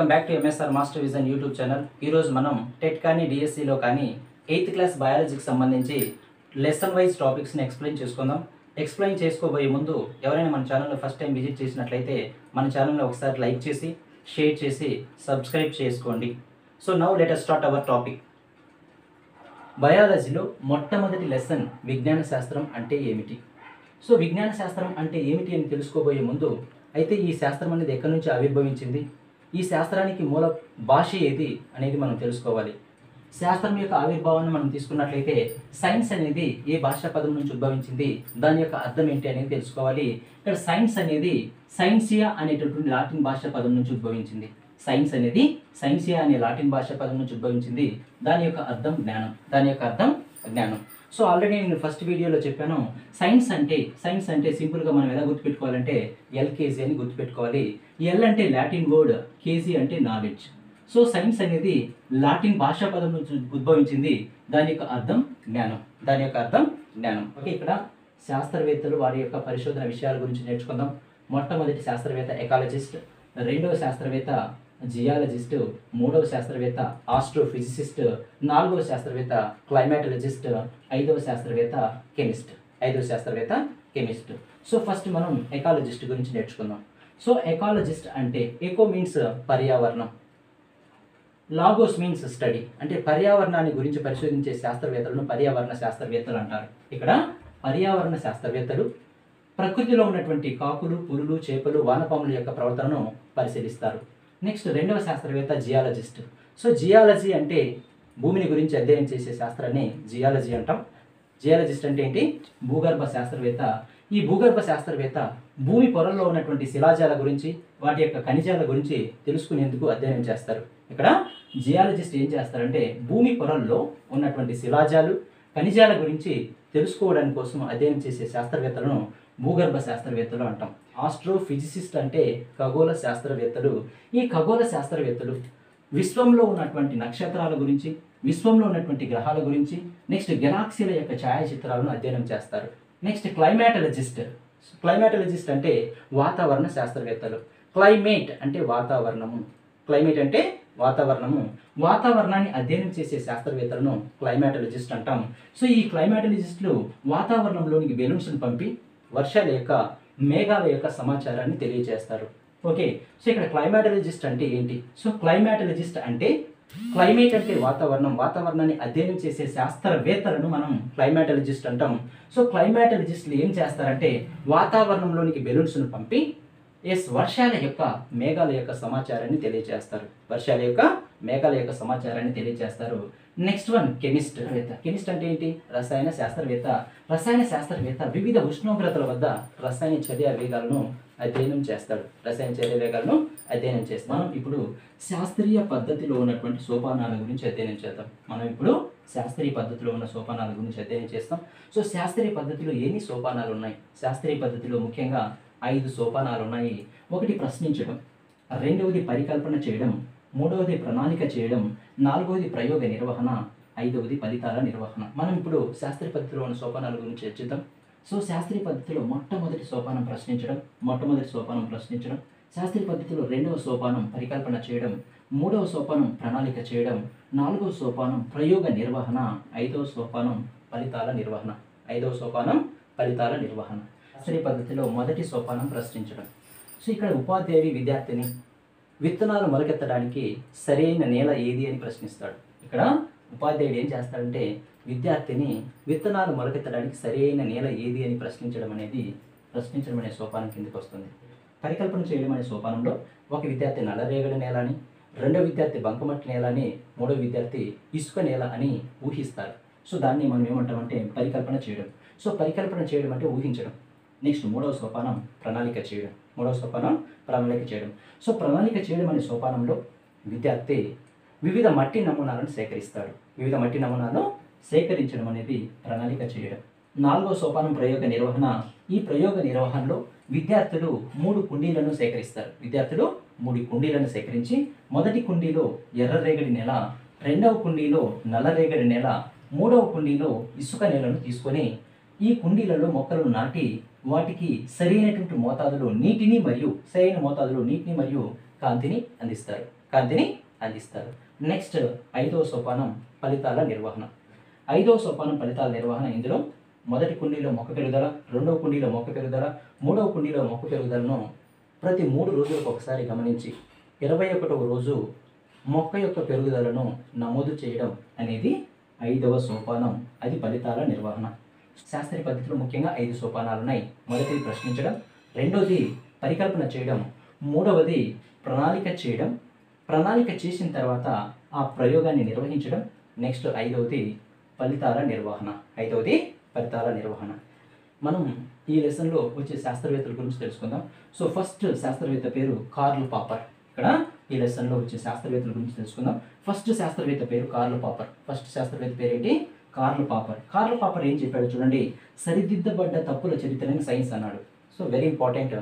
Welcome back to MSR master vision YouTube channel ఈరోజు మనం TET కానీ డిఎస్సిలో కానీ ఎయిత్ క్లాస్ బయాలజీకి సంబంధించి లెసన్ వైజ్ టాపిక్స్ని ఎక్స్ప్లెయిన్ చేసుకుందాం. ఎక్స్ప్లెయిన్ చేసుకోబోయే ముందు ఎవరైనా మన ఛానల్లో ఫస్ట్ టైం విజిట్ చేసినట్లయితే మన ఛానల్ని ఒకసారి లైక్ చేసి షేర్ చేసి సబ్స్క్రైబ్ చేసుకోండి. So now let start our topic బయాలజీలో మొట్టమొదటి లెసన్ విజ్ఞాన శాస్త్రం అంటే ఏమిటి? సో విజ్ఞాన శాస్త్రం అంటే ఏమిటి అని తెలుసుకోబోయే ముందు అయితే ఈ శాస్త్రం అనేది ఎక్కడి నుంచి ఆవిర్భవించింది? ఈ శాస్త్రానికి మూల భాష ఏది అనేది మనం తెలుసుకోవాలి. శాస్త్రం యొక్క ఆవిర్భావాన్ని మనం తీసుకున్నట్లయితే సైన్స్ అనేది ఏ భాషా పదం నుంచి ఉద్భవించింది దాని యొక్క అర్థం ఏంటి అనేది తెలుసుకోవాలి. ఇక్కడ సైన్స్ అనేది సైన్సియా అనేటటువంటి లాటిన్ భాషా పదం నుంచి ఉద్భవించింది. సైన్స్ అనేది సైన్సియా అనే లాటిన్ భాషా పదం నుంచి ఉద్భవించింది. దాని యొక్క అర్థం జ్ఞానం. దాని యొక్క అర్థం జ్ఞానం. సో ఆల్రెడీ నేను ఫస్ట్ వీడియోలో చెప్పాను సైన్స్ అంటే సైన్స్ అంటే సింపుల్గా మనం ఎలా గుర్తుపెట్టుకోవాలంటే ఎల్కేజీ అని గుర్తుపెట్టుకోవాలి. ఎల్ అంటే లాటిన్ వర్డ్ కేజీ అంటే నాలెడ్జ్ సో సైన్స్ అనేది లాటిన్ భాషా పదం నుంచి ఉద్భవించింది. దాని యొక్క అర్థం జ్ఞానం. దాని యొక్క అర్థం జ్ఞానం. ఓకే ఇక్కడ శాస్త్రవేత్తలు వారి యొక్క పరిశోధన విషయాల గురించి నేర్చుకుందాం. మొట్టమొదటి శాస్త్రవేత్త ఎకాలజిస్ట్ రెండవ శాస్త్రవేత్త జియాలజిస్ట్ మూడవ శాస్త్రవేత్త ఆస్ట్రోఫిజిసిస్ట్ నాలుగవ శాస్త్రవేత్త క్లైమాటలజిస్ట్ ఐదవ శాస్త్రవేత్త కెమిస్ట్ ఐదవ శాస్త్రవేత్త కెమిస్ట్ సో ఫస్ట్ మనం ఎకాలజిస్ట్ గురించి నేర్చుకుందాం. సో ఎకాలజిస్ట్ అంటే ఎకో మీన్స్ పర్యావరణం. లాగోస్ మీన్స్ స్టడీ అంటే పర్యావరణాన్ని గురించి పరిశోధించే శాస్త్రవేత్తలను పర్యావరణ శాస్త్రవేత్తలు అంటారు. ఇక్కడ పర్యావరణ శాస్త్రవేత్తలు ప్రకృతిలో ఉన్నటువంటి కాకులు పులులు చేపలు వానపాముల యొక్క ప్రవర్తనను పరిశీలిస్తారు. నెక్స్ట్ రెండవ శాస్త్రవేత్త జియాలజిస్ట్. సో జియాలజీ అంటే భూమిని గురించి అధ్యయనం చేసే శాస్త్రాన్ని జియాలజీ అంటాం. జియాలజిస్ట్ అంటే ఏంటి? భూగర్భ శాస్త్రవేత్త. ఈ భూగర్భ శాస్త్రవేత్త భూమి పొరల్లో ఉన్నటువంటి శిలాజాల గురించి వాటి యొక్క ఖనిజాల గురించి తెలుసుకునేందుకు అధ్యయనం చేస్తారు. ఇక్కడ జియాలజిస్ట్ ఏం చేస్తారంటే భూమి పొరల్లో ఉన్నటువంటి శిలాజాలు ఖనిజాల గురించి తెలుసుకోవడానికి కోసం అధ్యయనం చేసే శాస్త్రవేత్తలను భూగర్భ శాస్త్రవేత్తలు అంటాం. ఆస్ట్రోఫిజిసిస్ట్ అంటే ఖగోళ శాస్త్రవేత్తలు. ఈ ఖగోళ శాస్త్రవేత్తలు విశ్వంలో ఉన్నటువంటి నక్షత్రాల గురించి విశ్వంలో ఉన్నటువంటి గ్రహాల గురించి నెక్స్ట్ గెలాక్సీల యొక్క ఛాయాచిత్రాలను అధ్యయనం చేస్తారు. నెక్స్ట్ క్లైమాటలజిస్ట్. క్లైమాటలజిస్ట్ అంటే వాతావరణ శాస్త్రవేత్తలు. క్లైమేట్ అంటే వాతావరణము. క్లైమేట్ అంటే వాతావరణము. వాతావరణాన్ని అధ్యయనం చేసే శాస్త్రవేత్తలను క్లైమాటలజిస్ట్ అంటాం. సో ఈ క్లైమాటలజిస్టులు వాతావరణంలోనికి బెలూన్స్ను పంపి వర్షాల యొక్క మేఘాల యొక్క సమాచారాన్ని తెలియజేస్తారు. ఓకే సో ఇక్కడ క్లైమాటలజిస్ట్ అంటే ఏంటి? సో క్లైమాటలజిస్ట్ అంటే క్లైమేట్ అంటే వాతావరణం వాతావరణాన్ని అధ్యయనం చేసే శాస్త్రవేత్తలను మనం క్లైమాటలజిస్ట్ అంటాం సో క్లైమాటలజిస్టులు ఏం చేస్తారంటే వాతావరణంలోనికి బెలూన్స్ను పంపి ఎస్ వర్షాల యొక్క మేఘాల యొక్క సమాచారాన్ని తెలియజేస్తారు. వర్షాల యొక్క మేఘాల యొక్క సమాచారాన్ని తెలియజేస్తారు. నెక్స్ట్ వన్ కెమిస్ట్ వేత్త. కెమిస్ట్ అంటే ఏంటి? రసాయన శాస్త్రవేత్త. రసాయన శాస్త్రవేత్త వివిధ ఉష్ణోగ్రతల వద్ద రసాయన చర్య వేగాలను అధ్యయనం చేస్తాడు. రసాయన చర్య వేగాలను అధ్యయనం చేస్తాం మనం ఇప్పుడు శాస్త్రీయ పద్ధతిలో ఉన్నటువంటి సోపానాల గురించి అధ్యయనం చేద్దాం. మనం ఇప్పుడు శాస్త్రీయ పద్ధతిలో ఉన్న సోపానాల గురించి అధ్యయనం చేస్తాం. సో శాస్త్రీయ పద్ధతిలో ఎన్ని సోపానాలు ఉన్నాయి? శాస్త్రీయ పద్ధతిలో ముఖ్యంగా ఐదు సోపానాలు ఉన్నాయి. ఒకటి ప్రశ్నించడం రెండవది పరికల్పన చేయడం మూడవది ప్రణాళిక చేయడం నాలుగవది ప్రయోగ నిర్వహణ ఐదవది ఫలితాల నిర్వహణ. మనం ఇప్పుడు శాస్త్రీయ పద్ధతిలో ఉన్న సోపానాల గురించి చర్చిద్దాం. సో శాస్త్రీయ పద్ధతిలో మొట్టమొదటి సోపానం ప్రశ్నించడం మొట్టమొదటి సోపానం ప్రశ్నించడం శాస్త్రీయ పద్ధతిలో రెండవ సోపానం పరికల్పన చేయడం మూడవ సోపానం ప్రణాళిక చేయడం నాలుగవ సోపానం ప్రయోగ నిర్వహణ ఐదవ సోపానం ఫలితాల నిర్వహణ. ఐదవ సోపానం ఫలితాల నిర్వహణ. శాస్త్రీయ పద్ధతిలో మొదటి సోపానం ప్రశ్నించడం. సో ఇక్కడ ఉపాధ్యాయుడి విద్యార్థిని విత్తనాలు మొలకెత్తడానికి సరైన నేల ఏది అని ప్రశ్నిస్తాడు. ఇక్కడ ఉపాధ్యాయుడు ఏం చేస్తాడంటే విద్యార్థిని విత్తనాలు మొలకెత్తడానికి సరైన నేల ఏది అని ప్రశ్నించడం అనేది ప్రశ్నించడం అనే సోపానం కిందకి వస్తుంది. పరికల్పన చేయడం అనే సోపానంలో ఒక విద్యార్థి నల్లరేగడి నేల అని రెండో విద్యార్థి బంకమట్టి నేల అని మూడో విద్యార్థి ఇసుక నేల అని ఊహిస్తారు. సో దాన్ని మనం ఏమంటామంటే పరికల్పన చేయడం. సో పరికల్పన చేయడం అంటే ఊహించడం. నెక్స్ట్ మూడవ సోపానం ప్రణాళిక చేయడం. మూడవ సోపానం ప్రణాళిక చేయడం. సో ప్రణాళిక చేయడం అనే సోపానంలో విద్యార్థి వివిధ మట్టి నమూనాలను సేకరిస్తాడు. వివిధ మట్టి నమూనాలను సేకరించడం అనేది ప్రణాళిక చేయడం. నాలుగో సోపానం ప్రయోగ నిర్వహణ. ఈ ప్రయోగ నిర్వహణలో విద్యార్థులు మూడు కుండీలను సేకరిస్తారు. విద్యార్థులు మూడు కుండీలను సేకరించి మొదటి కుండీలో ఎర్ర రేగడి నెల రెండవ కుండీలో నల్లరేగడి నెల మూడవ కుండీలో ఇసుక నేలను తీసుకొని ఈ కుండీలలో మొక్కలను నాటి వాటికి సరైనటువంటి మోతాదులో నీటిని మరియు సరైన మోతాదులో నీటిని మరియు కాంతిని అందిస్తారు. కాంతిని అందిస్తారు. నెక్స్ట్ ఐదవ సోపానం ఫలితాల నిర్వహణ. ఐదవ సోపానం ఫలితాల నిర్వహణ ఇందులో మొదటి కుండీలో మొక్క పెరుగుదల రెండవ కుండీలో మొక్క పెరుగుదల మూడవ కుండీలో మొక్క పెరుగుదలను ప్రతి మూడు రోజులకు ఒకసారి గమనించి ఇరవై ఒకటవ రోజు మొక్క యొక్క పెరుగుదలను నమోదు చేయడం అనేది ఐదవ సోపానం. అది ఫలితాల నిర్వహణ. శాస్త్రీయ పద్ధతిలో ముఖ్యంగా ఐదు సోపానాలు ఉన్నాయి మొదటిది ప్రశ్నించడం రెండవది పరికల్పన చేయడం మూడవది ప్రణాళిక చేయడం. ప్రణాళిక చేసిన తర్వాత ఆ ప్రయోగాన్ని నిర్వహించడం. నెక్స్ట్ ఐదవది ఫలితాల నిర్వహణ. ఐదవది ఫలితాల నిర్వహణ. మనం ఈ లెసన్లో వచ్చే శాస్త్రవేత్తల గురించి తెలుసుకుందాం. సో ఫస్ట్ శాస్త్రవేత్త పేరు కార్ల్ పాపర్. ఇక్కడ ఈ లెసన్లో వచ్చే శాస్త్రవేత్తల గురించి తెలుసుకుందాం. ఫస్ట్ శాస్త్రవేత్త పేరు కార్ల్ పాపర్. ఫస్ట్ శాస్త్రవేత్త పేరు ఏంటి కార్ల్ పాపర్. కార్ల్ పాపర్ ఏం చెప్పాడు చూడండి? సరిదిద్దబడ్డ తప్పుల చరిత్రని సైన్స్ అన్నాడు. So very important.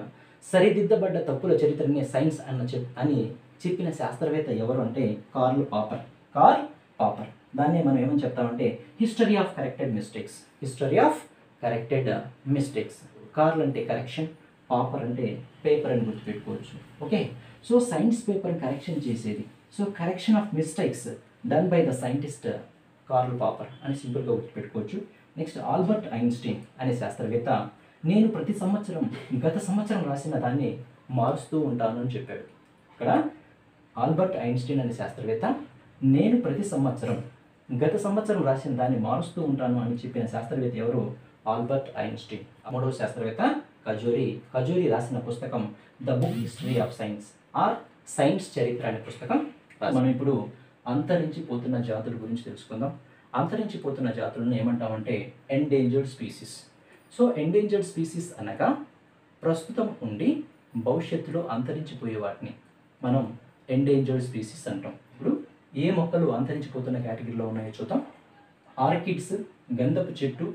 సరిదిద్దబడ్డ తప్పుల చరిత్రని సైన్స్ అన్న చెప్ అని చెప్పిన శాస్త్రవేత్త ఎవరు అంటే కార్ల్ పాపర్. కార్ల్ పాపర్. దాన్ని మనం ఏమని చెప్తామంటే history of corrected mistakes. History of corrected mistakes. Karl అంటే కరెక్షన్ పాపర్ అంటే పేపర్ అని గుర్తుపెట్టుకోవచ్చు. Okay? So science paper correction చేసేది. So correction of mistakes done by the scientist Karl Popper అని సింపుల్గా గుర్తుపెట్టుకోవచ్చు. నెక్స్ట్ ఆల్బర్ట్ ఐన్స్టీన్ అనే శాస్త్రవేత్త నేను ప్రతి సంవత్సరం గత సంవత్సరం రాసిన దాన్ని మారుస్తూ ఉంటాను అని చెప్పాడు. ఇక్కడ ఆల్బర్ట్ ఐన్స్టీన్ అనే శాస్త్రవేత్త నేను ప్రతి సంవత్సరం గత సంవత్సరం రాసిన దాన్ని మారుస్తూ ఉంటాను అని చెప్పిన శాస్త్రవేత్త ఎవరు? Albert Einstein. మూడవ శాస్త్రవేత్త కజూరి. కజూరి రాసిన పుస్తకం the book history of science or science చరిత్ర అనే పుస్తకం మనం ఇప్పుడు అంతరించిపోతున్న జాతుల గురించి తెలుసుకుందాం. అంతరించిపోతున్న జాతులను ఏమంటామంటే endangered species so endangered species అనగా ప్రస్తుతం ఉండి భవిష్యత్తులో అంతరించిపోయే వాటిని మనం ఎండేంజర్డ్ స్పీసీస్ అంటాం. ఇప్పుడు ఏ మొక్కలు అంతరించిపోతున్న కేటగిరీలో ఉన్నాయో చూద్దాం. ఆర్కిడ్స్ గంధపు చెట్టు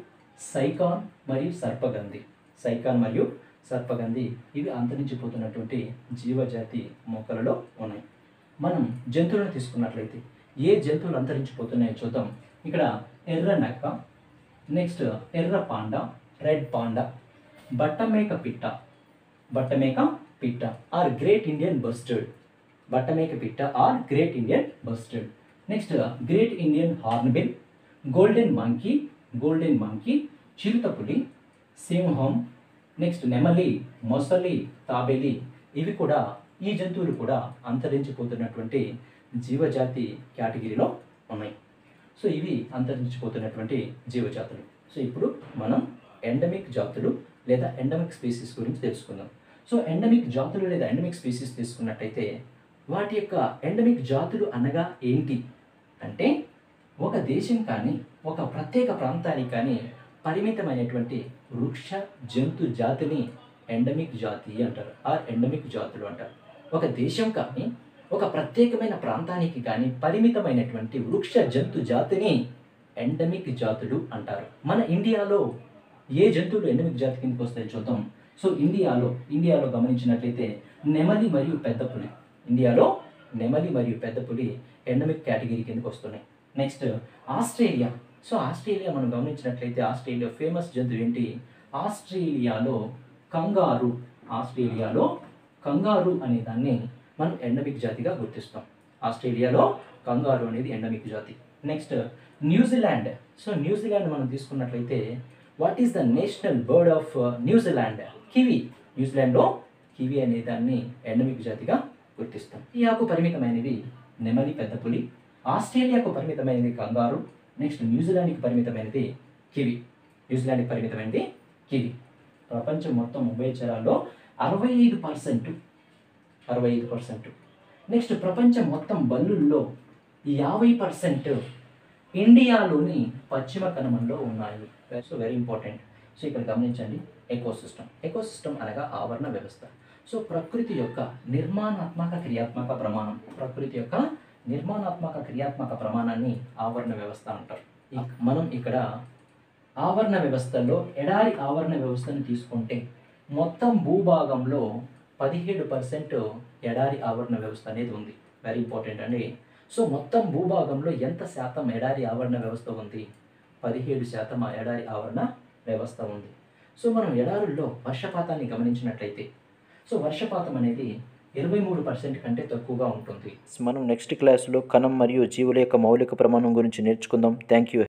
సైకాన్ మరియు సర్పగంధి. సైకాన్ మరియు సర్పగంధి ఇవి అంతరించిపోతున్నటువంటి జీవజాతి మొక్కలలో ఉన్నాయి. మనం జంతువులను తీసుకున్నట్లయితే ఏ జంతువులు అంతరించిపోతున్నాయో చూద్దాం. ఇక్కడ ఎర్ర నక్క నెక్స్ట్ ఎర్ర పాండ రెడ్ పాండ బట్టమేక పిట్ట బట్టమేక పిట్ట ఆర్ గ్రేట్ ఇండియన్ బస్టర్డ్. బట్టమేక పిట్ట or great Indian bustard. Next great Indian hornbill golden monkey golden monkey చిరుతపులి సింహం నెక్స్ట్ నెమలి మొసలి తాబేలి ఇవి కూడా ఈ జంతువులు కూడా అంతరించిపోతున్నటువంటి జీవజాతి కేటగిరీలో ఉన్నాయి. సో ఇవి అంతరించిపోతున్నటువంటి జీవజాతులు. సో ఇప్పుడు మనం ఎండమిక్ జాతులు లేదా ఎండమిక్ స్పీసీస్ గురించి తెలుసుకుందాం. సో ఎండమిక్ జాతులు లేదా ఎండమిక్ స్పీసీస్ తీసుకున్నట్టయితే వాటి యొక్క ఎండమిక్ జాతులు అనగా ఏంటి? అంటే ఒక దేశం కానీ ఒక ప్రత్యేక ప్రాంతానికి కానీ పరిమితమైనటువంటి వృక్ష జంతు జాతిని ఎండమిక్ జాతి అంటారు. ఆ ఎండమిక్ జాతులు అంటారు. ఒక దేశం కానీ ఒక ప్రత్యేకమైన ప్రాంతానికి కానీ పరిమితమైనటువంటి వృక్ష జంతు జాతిని ఎండమిక్ జాతులు అంటారు. మన ఇండియాలో ఏ జంతువులు ఎండమిక్ జాతి కిందకి వస్తాయో చూద్దాం. సో ఇండియాలో ఇండియాలో గమనించినట్లయితే నెమలి మరియు పెద్ద పులి. ఇండియాలో నెమలి మరియు పెద్ద పులి ఎండమిక్ కేటగిరీ కిందకి వస్తున్నాయి. Next Australia. సో ఆస్ట్రేలియా మనం గమనించినట్లయితే ఆస్ట్రేలియా ఫేమస్ జంతువు ఏంటి? ఆస్ట్రేలియాలో కంగారు. ఆస్ట్రేలియాలో కంగారు అనే దాన్ని మనం ఎండమిక్ జాతిగా గుర్తిస్తాం. ఆస్ట్రేలియాలో కంగారు అనేది ఎండమిక్ జాతి. నెక్స్ట్ న్యూజిలాండ్ సో న్యూజిలాండ్ మనం తీసుకున్నట్లయితే what is the national bird of New Zealand kiwi న్యూజిలాండ్లో kiwi అనే దాన్ని ఎండమిక్ జాతిగా గుర్తిస్తాం. ఈ ఆకు పరిమితమైనది నెమలి పెద్ద పులి. ఆస్ట్రేలియాకు పరిమితమైనది కంగారు. నెక్స్ట్ న్యూజిలాండ్కి పరిమితమైనది కివి న్యూజిలాండ్కి పరిమితమైనది కివి ప్రపంచం మొత్తం ఉభయచరాల్లో అరవై ఐదు పర్సెంట్. అరవై ఐదు పర్సెంట్. నెక్స్ట్ ప్రపంచం మొత్తం బల్లుల్లో యాభై పర్సెంట్ ఇండియాలోని పశ్చిమ కనుమల్లో ఉన్నాయి. సో వెరీ ఇంపార్టెంట్ సో ఇక్కడ గమనించండి ఎకోసిస్టమ్ ఎకోసిస్టమ్ అనగా ఆవరణ వ్యవస్థ. సో ప్రకృతి యొక్క నిర్మాణాత్మక క్రియాత్మక ప్రమాణం. ప్రకృతి యొక్క నిర్మాణాత్మక క్రియాత్మక ప్రమాణాన్ని ఆవరణ వ్యవస్థ అంటారు. మనం ఇక్కడ ఆవరణ వ్యవస్థలో ఎడారి ఆవరణ వ్యవస్థను తీసుకుంటే మొత్తం భూభాగంలో పదిహేడు పర్సెంట్ ఎడారి ఆవరణ వ్యవస్థ అనేది ఉంది. వెరీ ఇంపార్టెంట్ అండి. సో మొత్తం భూభాగంలో ఎంత శాతం ఎడారి ఆవరణ వ్యవస్థ ఉంది? పదిహేడు శాతం ఆ ఎడారి ఆవరణ వ్యవస్థ ఉంది. సో మనం ఎడారుల్లో వర్షపాతాన్ని గమనించినట్లయితే సో వర్షపాతం అనేది ఇరవై మూడు పర్సెంట్ కంటే తక్కువగా ఉంటుంది. మనం నెక్స్ట్ క్లాస్లో కణం మరియు జీవుల యొక్క మౌలిక ప్రమాణం గురించి నేర్చుకుందాం. Thank you